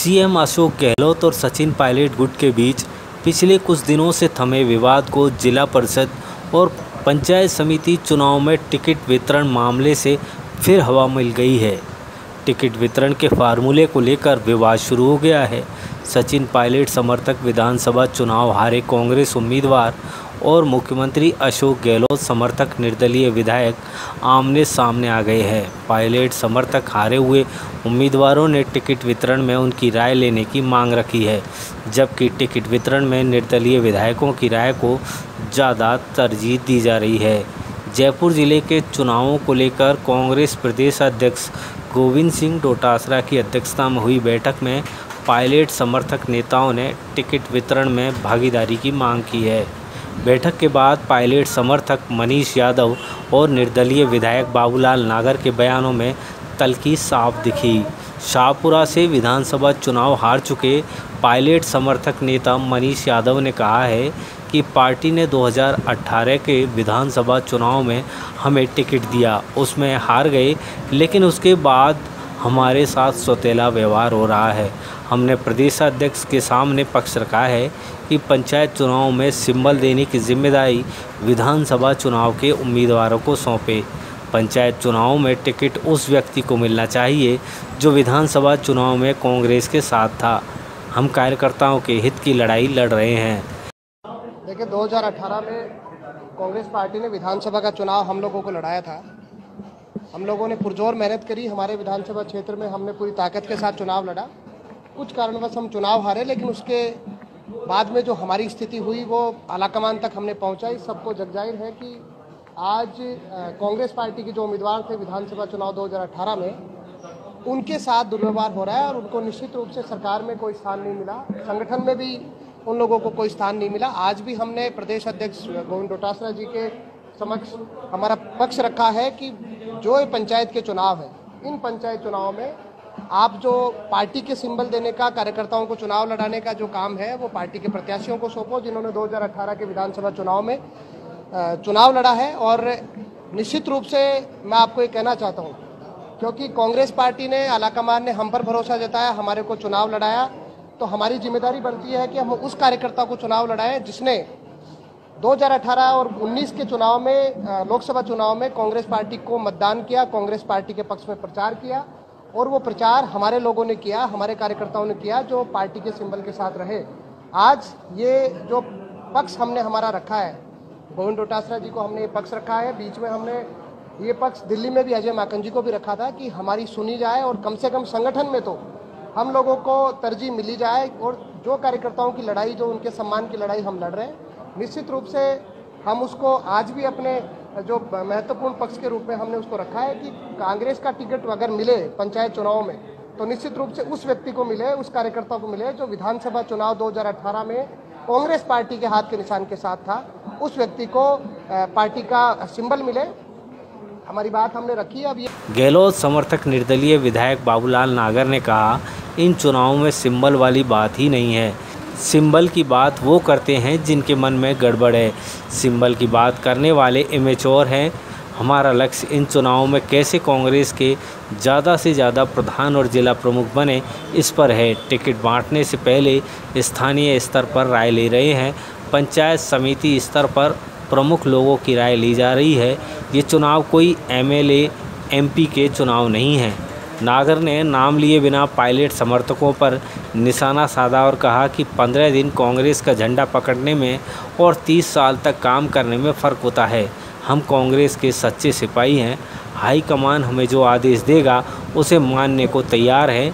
CM Ashok Gehlot और सचिन पायलट गुट के बीच पिछले कुछ दिनों से थमे विवाद को जिला परिषद और पंचायत समिति चुनाव में टिकट वितरण मामले से फिर हवा मिल गई है। टिकट वितरण के फार्मूले को लेकर विवाद शुरू हो गया है। सचिन पायलट समर्थक विधानसभा चुनाव हारे कांग्रेस उम्मीदवार और मुख्यमंत्री अशोक गहलोत समर्थक निर्दलीय विधायक आमने सामने आ गए हैं। पायलट समर्थक हारे हुए उम्मीदवारों ने टिकट वितरण में उनकी राय लेने की मांग रखी है, जबकि टिकट वितरण में निर्दलीय विधायकों की राय को ज़्यादा तरजीह दी जा रही है। जयपुर ज़िले के चुनावों को लेकर कांग्रेस प्रदेश अध्यक्ष गोविंद सिंह डोटासरा की अध्यक्षता में हुई बैठक में पायलट समर्थक नेताओं ने टिकट वितरण में भागीदारी की मांग की है। बैठक के बाद पायलट समर्थक मनीष यादव और निर्दलीय विधायक बाबूलाल नागर के बयानों में तलखी साफ़ दिखी। शाहपुरा से विधानसभा चुनाव हार चुके पायलट समर्थक नेता मनीष यादव ने कहा है कि पार्टी ने 2018 के विधानसभा चुनाव में हमें टिकट दिया। उसमें हार गए, लेकिन उसके बाद हमारे साथ सौतेला व्यवहार हो रहा है। हमने प्रदेशाध्यक्ष के सामने पक्ष रखा है कि पंचायत चुनाव में सिंबल देने की ज़िम्मेदारी विधानसभा चुनाव के उम्मीदवारों को सौंपे। पंचायत चुनाव में टिकट उस व्यक्ति को मिलना चाहिए जो विधानसभा चुनाव में कांग्रेस के साथ था। हम कार्यकर्ताओं के हित की लड़ाई लड़ रहे हैं। देखिए 2018 में कांग्रेस पार्टी ने विधानसभा का चुनाव हम लोगों को लड़ाया था। हम लोगों ने पुरजोर मेहनत करी, हमारे विधानसभा क्षेत्र में हमने पूरी ताकत के साथ चुनाव लड़ा। कुछ कारणवश हम चुनाव हारे, लेकिन उसके बाद में जो हमारी स्थिति हुई, वो आलाकमान तक हमने पहुंचाई। सबको जगजाहिर है कि आज कांग्रेस पार्टी के जो उम्मीदवार थे विधानसभा चुनाव 2018 में, उनके साथ दुर्व्यवहार हो रहा है और उनको निश्चित रूप से सरकार में कोई स्थान नहीं मिला। संगठन में भी उन लोगों को कोई स्थान नहीं मिला। आज भी हमने प्रदेश अध्यक्ष गोविंद डोटासरा जी के समक्ष हमारा पक्ष रखा है कि जो पंचायत के चुनाव है, इन पंचायत चुनाव में आप जो पार्टी के सिंबल देने का, कार्यकर्ताओं को चुनाव लड़ाने का जो काम है, वो पार्टी के प्रत्याशियों को सौंपो, जिन्होंने 2018 के विधानसभा चुनाव में चुनाव लड़ा है और निश्चित रूप से मैं आपको ये कहना चाहता हूँ, क्योंकि कांग्रेस पार्टी ने, आलाकमान ने हम पर भरोसा जताया, हमारे को चुनाव लड़ाया तो हमारी ज़िम्मेदारी बनती है कि हम उस कार्यकर्ता को चुनाव लड़ाएँ जिसने 2018 और 19 के चुनाव में लोकसभा चुनाव में कांग्रेस पार्टी को मतदान किया, कांग्रेस पार्टी के पक्ष में प्रचार किया, और वो प्रचार हमारे लोगों ने किया, हमारे कार्यकर्ताओं ने किया, जो पार्टी के सिंबल के साथ रहे। आज ये जो पक्ष हमने हमारा रखा है गोविंद डोटासरा जी को हमने ये पक्ष रखा है। बीच में हमने ये पक्ष दिल्ली में भी अजय माकन जी को भी रखा था कि हमारी सुनी जाए और कम से कम संगठन में तो हम लोगों को तरजीह मिली जाए और जो कार्यकर्ताओं की लड़ाई, जो उनके सम्मान की लड़ाई हम लड़ रहे हैं, निश्चित रूप से हम उसको आज भी अपने जो महत्वपूर्ण पक्ष के रूप में हमने उसको रखा है कि कांग्रेस का टिकट अगर मिले पंचायत चुनाव में तो निश्चित रूप से उस व्यक्ति को मिले, उस कार्यकर्ता को मिले जो विधानसभा चुनाव 2018 में कांग्रेस पार्टी के हाथ के निशान के साथ था। उस व्यक्ति को पार्टी का सिंबल मिले। हमारी बात हमने रखी अब ये गहलोत समर्थक निर्दलीय विधायक बाबूलाल नागर ने कहा, इन चुनावों में सिंबल वाली बात ही नहीं है। सिंबल की बात वो करते हैं जिनके मन में गड़बड़ है। सिंबल की बात करने वाले इमेचोर हैं। हमारा लक्ष्य इन चुनावों में कैसे कांग्रेस के ज़्यादा से ज़्यादा प्रधान और जिला प्रमुख बने, इस पर है। टिकट बांटने से पहले स्थानीय स्तर पर राय ले रहे हैं। पंचायत समिति स्तर पर प्रमुख लोगों की राय ली जा रही है। ये चुनाव कोई एमएलए, एमपी के चुनाव नहीं है। नागर ने नाम लिए बिना पायलट समर्थकों पर निशाना साधा और कहा कि पंद्रह दिन कांग्रेस का झंडा पकड़ने में और तीस साल तक काम करने में फ़र्क होता है। हम कांग्रेस के सच्चे सिपाही हैं। हाईकमान हमें जो आदेश देगा, उसे मानने को तैयार है।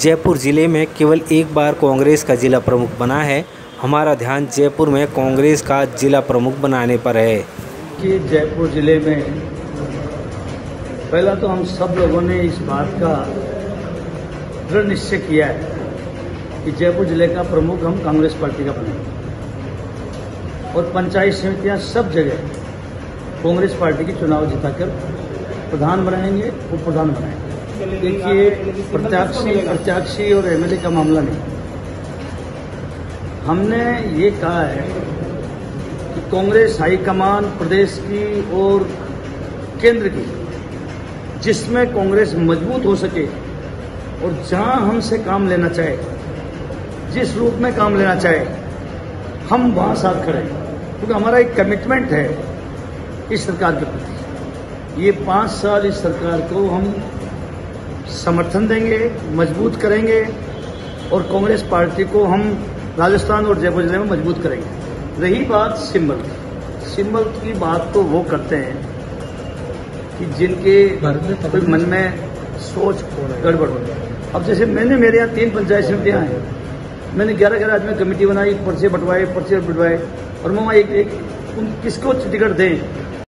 जयपुर ज़िले में केवल एक बार कांग्रेस का ज़िला प्रमुख बना है। हमारा ध्यान जयपुर में कांग्रेस का ज़िला प्रमुख बनाने पर है। कि जयपुर ज़िले में पहला तो हम सब लोगों ने इस बात का दृढ़ निश्चय किया है कि जयपुर ज़िले का प्रमुख हम कांग्रेस पार्टी का बनेंगे और पंचायत समितियाँ सब जगह कांग्रेस पार्टी की चुनाव जिताकर प्रधान बनाएँगे उप प्रधान बनाएँगे देखिए प्रत्याशी प्रत्याशी और एमएलए का मामला नहीं। हमने ये कहा है कि कांग्रेस, हाईकमान प्रदेश की और केंद्र की, जिसमें कांग्रेस मज़बूत हो सके और जहाँ हमसे काम लेना चाहे, जिस रूप में काम लेना चाहे, हम वहाँ साथ खड़े क्योंकि हमारा एक कमिटमेंट है इस सरकार के प्रति। ये पाँच साल इस सरकार को हम समर्थन देंगे, मज़बूत करेंगे और कांग्रेस पार्टी को हम राजस्थान और जयपुर ज़िले में मज़बूत करेंगे। रही बात सिंबल। की सिंबल की बात तो वो करते हैं कि जिनके कोई मन में सोच गड़बड़ हो अब जैसे मैंने मेरे यहाँ तीन पंचायत समितियाँ हैं। मैंने ग्यारह ग्यारह आदमी कमेटी बनाई पर्चे बंटवाए पर्चे बंटवाए और मैं वहाँ एक एक उन किसको टिकट दें?